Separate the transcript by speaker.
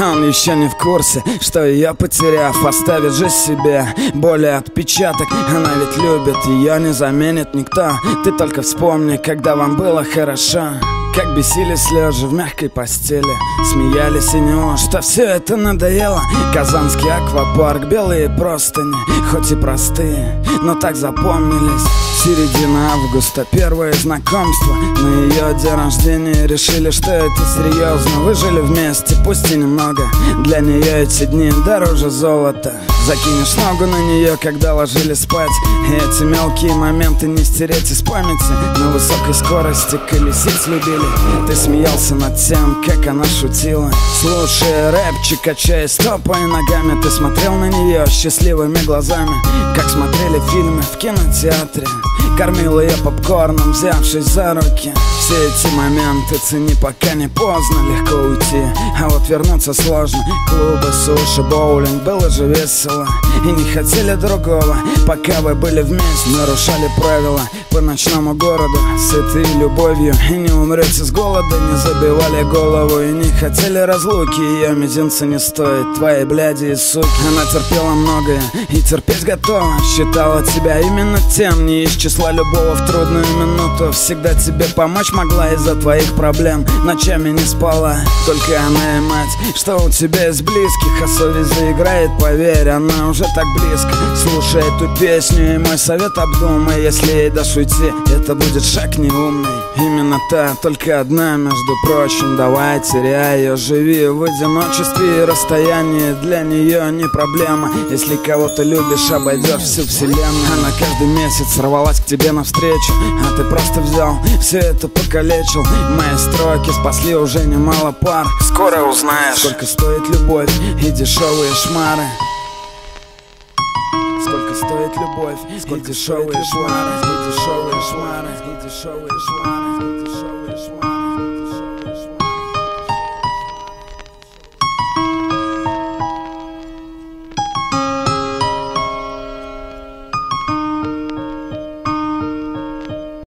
Speaker 1: Он еще не в курсе, что ее потеряв Оставит же себе. Более отпечаток Она ведь любит, ее не заменит никто. Ты только вспомни, когда вам было хорошо как бесились лежа в мягкой постели Смеялись и не что все это надоело. Казанский аквапарк, белые простыни Хоть и простые, но так запомнились. Середина августа, первое знакомство. На ее день рождения решили, что это серьезно Выжили вместе, пусть и немного. Для нее эти дни дороже золота Закинешь ногу на нее, когда ложили спать. И эти мелкие моменты не стереть из памяти. На высокой скорости колесить любили. Ты смеялся над тем, как она шутила. Слушая рэпчик, качая стопой ногами. Ты смотрел на нее счастливыми глазами Как смотрели фильмы в кинотеатре. Кормил ее попкорном, взявшись за руки. Все эти моменты цени, пока не поздно Легко уйти, а вот вернуться сложно. Клубы, суши, боулинг, было же весело. И не хотели другого, пока вы были вместе. Нарушали правила по ночному городу. С этой любовью и не умрете с голода Не забивали голову и не хотели разлуки. Ее мизинца не стоит, твои бляди и суки. Она терпела многое и терпеть готова. Считала тебя именно тем, не из числа любого. В трудную минуту Всегда тебе помочь могла из-за твоих проблем. Ночами не спала, только она и мать. Что у тебя из близких, а совесть заиграет, поверь Она уже так близко, слушай эту песню И мой совет обдумай, если ей дашь уйти Это будет шаг неумный. Именно та, только одна, между прочим Давай, теряй ее, живи в одиночестве И расстояние для нее не проблема. Если кого-то любишь, обойдешь всю вселенную. Она каждый месяц рвалась к тебе навстречу А ты просто взял, все это покалечил. Мои строки спасли уже немало пар. Скоро узнаешь, сколько стоит любовь и дешевые шмары Сколько стоит любовь и дешевые шмары И дешевые шмары И дешевые шмары И дешевые шмары